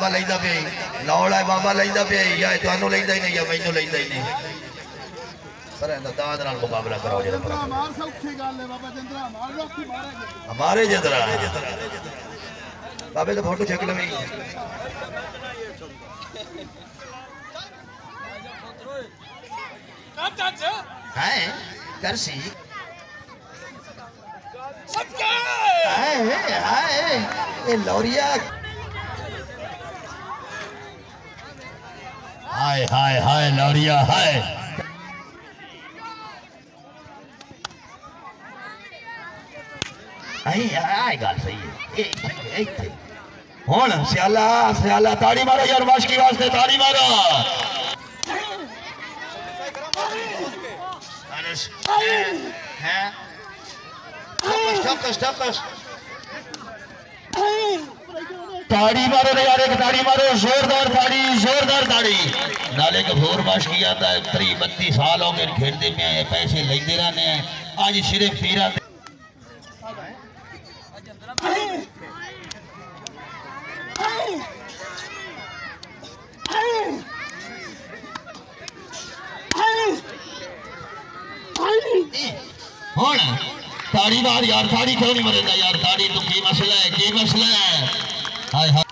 ਬਾਬਾ ਲੈਂਦਾ ਪਿਆ ਈ। ਲੌੜ ਹੈ ਬਾਬਾ ਲੈਂਦਾ ਪਿਆ ਈ, ਜਾਂ ਤੁਹਾਨੂੰ ਲੈਂਦਾ ਹੀ ਨਹੀਂ ਜਾਂ ਮੈਨੂੰ ਲੈਂਦਾ ਹੀ ਨਹੀਂ ਪਰ ਇਹਦਾ ਦਾਦ ਨਾਲ ਮੁਕਾਬਲਾ ਕਰੋ ਜਿਹੜਾ ਭਰਾ। ਮਾਰ ਸੌਖੀ ਗੱਲ ਹੈ ਬਾਬਾ ਜਿੰਦਰਾ ਮਾਰ ਲੋਕੀ ਮਾਰਾਂਗੇ ਹਮਾਰੇ ਜਿੰਦਰਾ ਬਾਬੇ ਦਾ ਫੋਟੋ ਚੱਕ ਲਵੇਂ ਹੈ ਕਰਸੀ ਹਾਏ ਹਾਏ ਇਹ ਲੋਰੀਆ ਹਾਏ ਹਾਏ ਹਾਏ ਲੋਰੀਆ ਹਾਏ ਆਈ ਆਈ ਗੱਲ ਸਹੀ ਹੈ ਇਹ ਇੱਥੇ ਹੁਣ ਸਿਆਲਾ ਸਿਆਲਾ ਤਾੜੀ ਮਾਰੋ ਯਾਰ ਮਸ਼ਕੀ ਵਾਸਤੇ ਤਾੜੀ ਮਾਰੋ ਅਨਸ ਹੈ ਟੱਕਸ ਟੱਕਸ ਟੱਕਸ ताड़ी मारो नजारे की ताड़ी मारो, जोरदार ताड़ी जोरदार ताड़ी। नाले कपूर माश की आता है त्री बत्ती साल हो गए, खेलते पे हैं पैसे लेते रहने हैं। आज सिर्फ़ पीरा ताड़ी बार यार, ताड़ी क्यों नहीं मरेगा? यार, ताड़ी तो की मसला है, की मसला है? हाय हाय।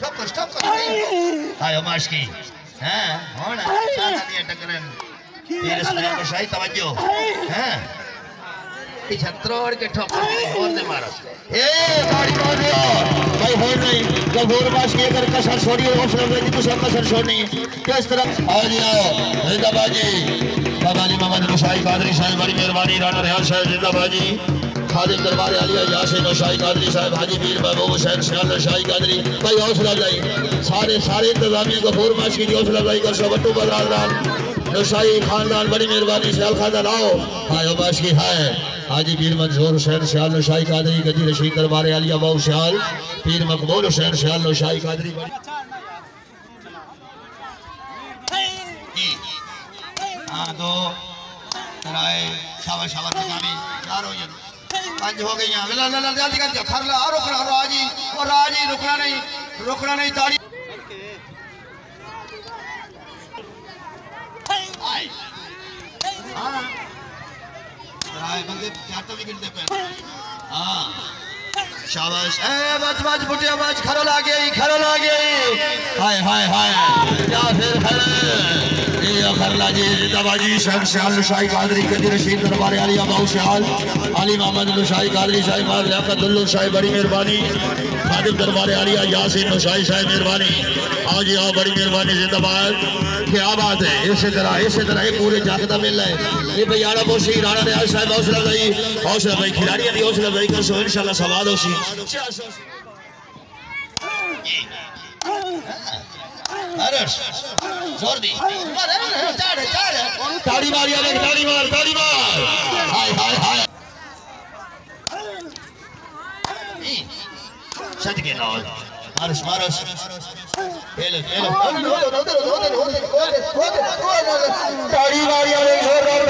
टप टप हाय हमाश की। हाँ होना सारा दिया टकरन। ये रस्ते पर शाही तवज्जो। हाँ। हाँ। पिछत्रोड़ के ठोकर और दे मारो ए गाड़ी मार दियो। भाई हो नहीं। जब और बात की अगर कसर छोड़ी हो फिर लगी तो सब कसर छोड़नी। किस तरह आ जाओ जिंदाबाद जी बाबा जी मोहम्मद रुशाई कादरी साहब बड़ी मेहरबानी। राणा रियाज साहब जिंदाबाद जी खादिम दरबार आलिया यासिन शाही कादरी साहब हाजी पीर महबूब हुसैन सियाल शाही कादरी। भाई हौसला अफजाई? सारे सारे इंतजामिया गफूर माश की हौसला अफजाई कर सो बट्टू बदरान शाही खानदान बड़ी मेहरबानी। सियाल खानदान आओ। हाय माश की हाय। हाजी पीर मंजूर हुसैन सियाल शाही कादरी गजी रशीद दरबार आलिया बाबू सियाल पीर मकबूल हुसैन सियाल शाही कादरी हाँ दो हो गई हैं ला राज़ी, रुकना नहीं रुकना नहीं, ताड़ी। तराए बंदे चार तो विकेट पे हाँ। शाबाश। ए बच बच बुटिया बच खरो ला गई खरो ला गई। हाय हाय हाय। क्या फिर है ये अखरला जी, जिंदाबाजी शहर शाल शाही कादरी, कदी रशीद दरबार अली अबाऊ शाल अली मोहम्मद शाही कादरी शाही माल लियाकत शाही बड़ी मेहरबानी। खादिम दरबार आलिया यासीन शाही शाही मेहरबानी। आओ जी आओ, बड़ी मेहरबानी, जिंदाबाद। क्या बात है, इसी तरह इसी तरह पूरे जागदा मिल है। ये भैयाड़ा बोसी, राणा रियाज साहब, हौसला भाई हौसला भाई खिलाड़ी दी हौसला भाई कर सो इंशाल्लाह सवाद होसी। हर्ष ज़ोर दी। ताड़ी मार यार एक ताड़ी मार ताड़ी मार। हाय हाय हाय। सच के नाल। हर्ष मारस खेल खेल। ताड़ी मार यार एक जोरदार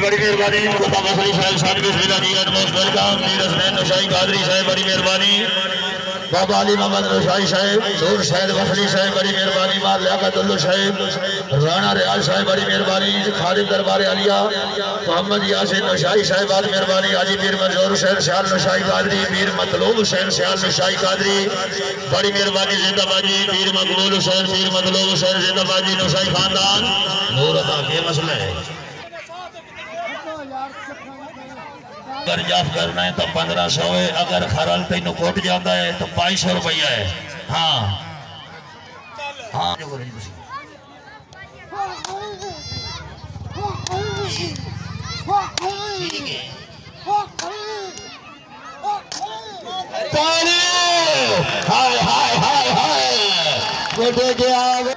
बड़ी मेहरबानी, मुस्तफ़ा साहब साहब बिस्मिल्लाह जी मोस्ट वेलकम मीर नशाई कादरी साहब, बड़ी मेहरबानी। बाबा अली मोहम्मद नशाई साहब सूर शहद मसली साहब, बड़ी मेहरबानी मार लियाकत उल्लू साहब, राणा रियाज साहब, बड़ी मेहरबानी, खादिम दरबार आलिया, मोहम्मद यासिन नशाई साहब बड़ी मेहरबानी हाजी पीर मंजूर हुसैन, सियाल नशाई कादरी, पीर मतलूब हुसैन, सियाल नशाई कादरी, बड़ी मेहरबानी जिंदाबाद जी पीर मकबूल हुसैन, पीर मतलूब हुसैन, जिंदाबाद जी नशाई खानदान। नूर अता, के मसला है? अगर करना है तो पंद्रह सौ है। अगर खरल तेन कोट जाता है तो पाँच सौ रुपया है। हाँ। हाँ। हाय हाय हाय हाय। कोटे के आगे।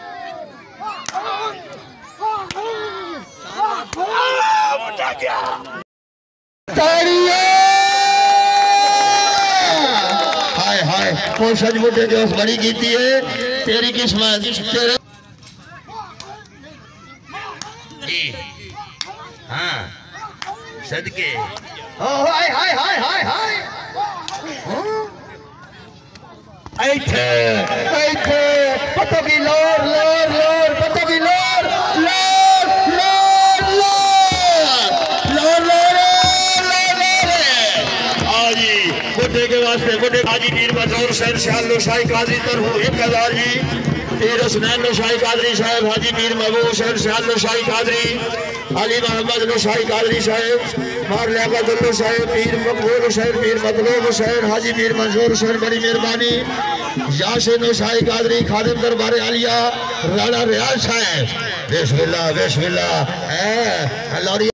हाय हाय वो सचमुच जो बड़ी कीती है। तेरी किस्मत तेरे हाँ सदके। हाय हाय हाय हाय हाय। ऐठे ऐठे पतो की लोर लोर लोर हाजी पीर मजूर सैर शाल लो शाही कादरी तरहू एक हज़ार जी। पीर हुसनैन लो शाही कादरी साहब, हाजी पीर महबूब सैर शाल लो शाही कादरी। अली मोहम्मद लो शाही कादरी साहब मार लियाकत लो साहब पीर मकबूल हुसैन पीर मतलूब हुसैन हाजी पीर मंजूर हुसैन बड़ी मेहरबानी। यासिन शाही कादरी, खादिम दरबार आलिया, राणा रियाज साहब। ए लौरी